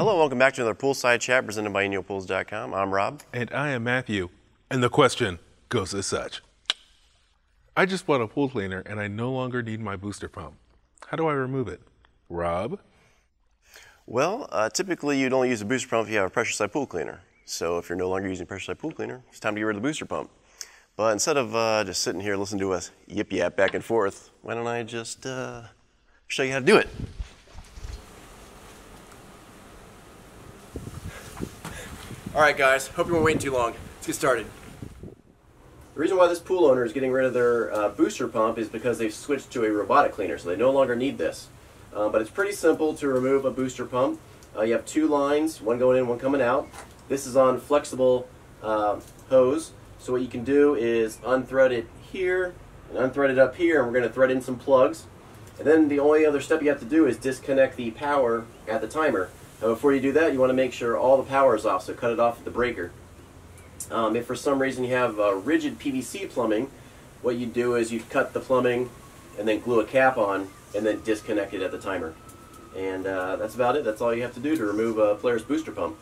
Hello, welcome back to another poolside chat presented by InyoPools.com. I'm Rob. And I am Matthew. And the question goes as such I just bought a pool cleaner and I no longer need my booster pump. How do I remove it? Rob? Well, uh, typically you'd only use a booster pump if you have a pressure side pool cleaner. So if you're no longer using a pressure side pool cleaner, it's time to get rid of the booster pump. But instead of uh, just sitting here listening to us yip yap back and forth, why don't I just uh, show you how to do it? All right, guys. Hope you weren't waiting too long. Let's get started. The reason why this pool owner is getting rid of their uh, booster pump is because they've switched to a robotic cleaner, so they no longer need this. Uh, but it's pretty simple to remove a booster pump. Uh, you have two lines, one going in, one coming out. This is on flexible uh, hose, so what you can do is unthread it here and unthread it up here, and we're going to thread in some plugs. And then the only other step you have to do is disconnect the power at the timer. Now before you do that, you want to make sure all the power is off, so cut it off at the breaker. Um, if for some reason you have uh, rigid PVC plumbing, what you do is you cut the plumbing and then glue a cap on and then disconnect it at the timer. And uh, that's about it. That's all you have to do to remove a Polaris booster pump.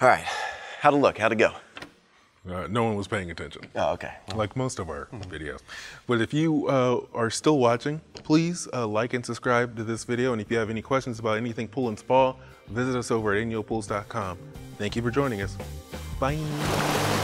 All right, how to look? how to go? Uh, no one was paying attention. Oh, okay. Like most of our videos. But if you uh, are still watching, please uh, like and subscribe to this video. And if you have any questions about anything pool and spa, visit us over at inyopools.com. Thank you for joining us. Bye.